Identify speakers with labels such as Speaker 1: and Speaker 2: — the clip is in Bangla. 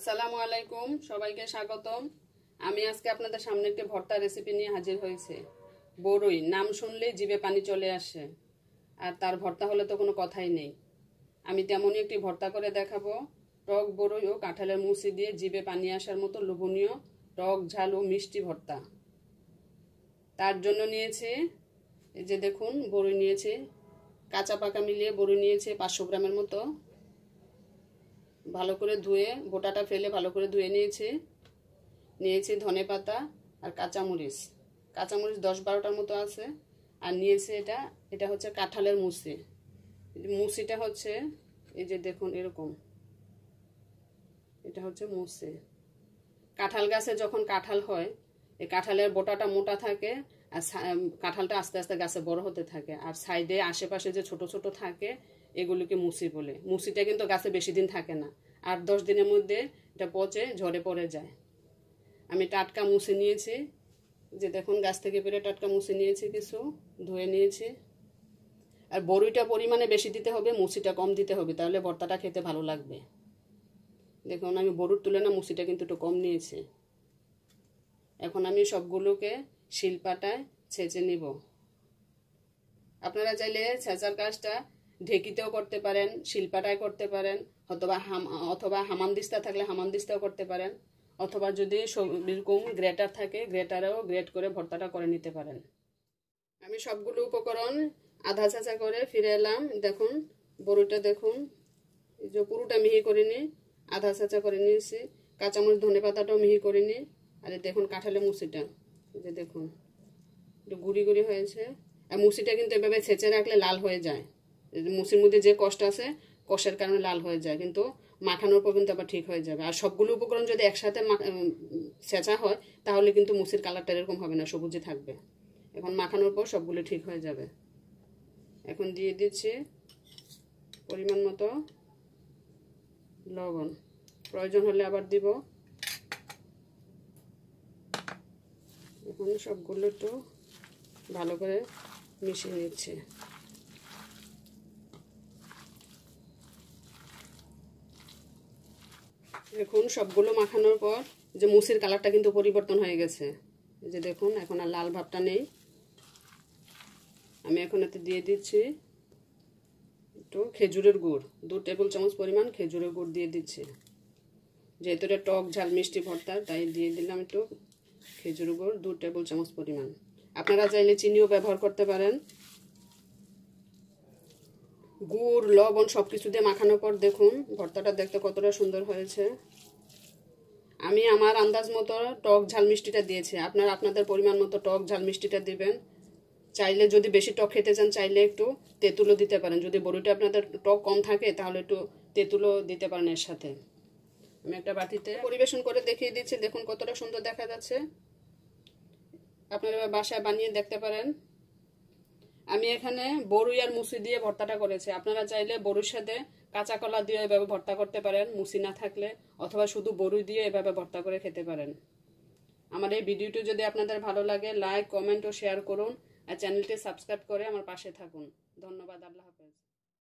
Speaker 1: আসসালামু আলাইকুম, সবাইকে স্বাগতম। আমি আজকে আপনাদের সামনে একটি ভর্তা রেসিপি নিয়ে হাজির হয়েছে। বড়ই, নাম শুনলেই জিভে পানি চলে আসে। আর তার ভর্তা হলে তো কোনো কথাই নেই। আমি তেমনই একটি ভর্তা করে দেখাবো। টক বড়ই ও কাঁঠালের মুসি দিয়ে জিভে পানি আসার মতো লোভনীয় টক ঝাল ও মিষ্টি ভর্তা। তার জন্য নিয়েছে, এই যে দেখুন, বড়ই নিয়েছে। কাঁচা পাকা মিলিয়ে বড়ই নিয়েছে পাঁচশো গ্রামের মতো। ভালো করে ধুয়ে, গোটাটা ফেলে ভালো করে ধুয়ে নিয়েছি। নিয়েছি ধনে পাতা আর কাঁচামরিচ। কাঁচামরিচ দশ বারোটার মতো আছে। আর নিয়েছি এটা এটা হচ্ছে কাঁঠালের মুসি। মুসিটা হচ্ছে, এই যে দেখুন এরকম। এটা হচ্ছে মুসি। কাঁঠাল গাছে যখন কাঁঠাল হয়, এই কাঁঠালের বোটাটা মোটা থাকে আর কাঁঠালটা আস্তে আস্তে গাছে বড় হতে থাকে। আর সাইডে আশেপাশে যে ছোট ছোট থাকে, এগুলোকে মুসি বলে। মুসিটা কিন্তু গাছে বেশি দিন থাকে না। আট দশ দিনের মধ্যে এটা পচে ঝরে পড়ে যায়। আমি টাটকা মুসি নিয়েছি। যে দেখুন, গাছ থেকে পেরে টাটকা মুসি নিয়েছি কিছু, ধুয়ে নিয়েছি। আর বড়িটা পরিমাণে বেশি দিতে হবে, মুসিটা কম দিতে হবে, তাহলে ভর্তাটা খেতে ভালো লাগবে। দেখুন, আমি বড়ুর তুলনা মুসিটা কিন্তু একটু কম নিয়েছি। এখন আমি সবগুলোকে শিলপাটায় ছেঁচে নিব। আপনারা চাইলে ছেঁচার কাজটা ঢেকিতেও করতে পারেন, শিলপাটায় করতে পারেন, অথবা হাম, অথবা হামান দিস্তা থাকলে হামান দিস্তাও করতে পারেন, অথবা যদি এরকম গ্রেটার থাকে, গ্রেটারেও গ্রেট করে ভর্তাটা করে নিতে পারেন। আমি সবগুলো উপকরণ আধা চাচা করে ফিরে এলাম। দেখুন, বড়িটা দেখুন। যে পুরোটা মিহি করে নিই, আধা চাচা করে নিয়েছি। কাঁচামরিচ ধনে পাতাটাও মিহি করে নিই। আর দেখুন কাঁঠালে মুসিটা। যে দেখুন, একটু গুড়ি গুড়ি হয়েছে। আর মুসিটা কিন্তু এভাবে ছেঁচে রাখলে লাল হয়ে যায়। মুসির মধ্যে যে কষ্ট আছে কষের কারণে লাল হয়ে যায়, কিন্তু মাখানোর পর কিন্তু আবার ঠিক হয়ে যাবে। আর সবগুলো উপকরণ যদি একসাথে ছেঁচা হয়, তাহলে কিন্তু মুসির কালারটা এরকম হবে না, সবুজে থাকবে। এখন মাখানোর পর সবগুলো ঠিক হয়ে যাবে। এখন দিয়ে দিচ্ছি পরিমাণ মতো লবণ। প্রয়োজন হলে আবার দিব। এখন সবগুলো একটু ভালো করে মিশিয়ে নিচ্ছে। দেখুন, সবগুলো মাখানোর পর যে মুসির কালারটা কিন্তু পরিবর্তন হয়ে গেছে। যে দেখুন, এখন আর লাল ভাবটা নেই। আমি এখন এতে দিয়ে দিচ্ছি একটু খেজুরের গুড়। দু টেবিল চামচ পরিমাণ খেজুরের গুড় দিয়ে দিচ্ছি। যেহেতু এটা টক ঝাল মিষ্টি ভর্তা, তাই দিয়ে দিলাম একটু খেজুর গুড়, দু টেবিল চামচ পরিমাণ। আপনারা চাইলে চিনিও ব্যবহার করতে পারেন। গুড়, লবণ সব কিছু দিয়ে মাখানোর পর দেখুন, ভর্তাটা দেখতে কতটা সুন্দর হয়েছে। আমি আমার আন্দাজ মতো টক ঝাল মিষ্টিটা দিয়েছি। আপনারা আপনাদের পরিমাণ মতো টক ঝাল মিষ্টিটা দিবেন। চাইলে যদি বেশি টক খেতে চান, চাইলে একটু তেঁতুলও দিতে পারেন। যদি বড়িটা আপনাদের টক কম থাকে, তাহলে একটু তেঁতুলও দিতে পারেন এর সাথে। আমি একটা বাটিতে পরিবেশন করে দেখিয়ে দিচ্ছি, দেখুন কতটা সুন্দর দেখা যাচ্ছে। আপনারা বাসায় বানিয়ে দেখতে পারেন। আমি এখানে বড়ুই আর মুসি দিয়ে ভর্তাটা করেছি। আপনারা চাইলে বড়ির সাথে কাঁচা কলা দিয়ে এভাবে ভর্তা করতে পারেন, মুসি না থাকলে, অথবা শুধু বড়ি দিয়ে এভাবে ভর্তা করে খেতে পারেন। আমার এই ভিডিওটি যদি আপনাদের ভালো লাগে, লাইক, কমেন্ট ও শেয়ার করুন আর চ্যানেলটি সাবস্ক্রাইব করে আমার পাশে থাকুন। ধন্যবাদ, আল্লাহ হাফেজ।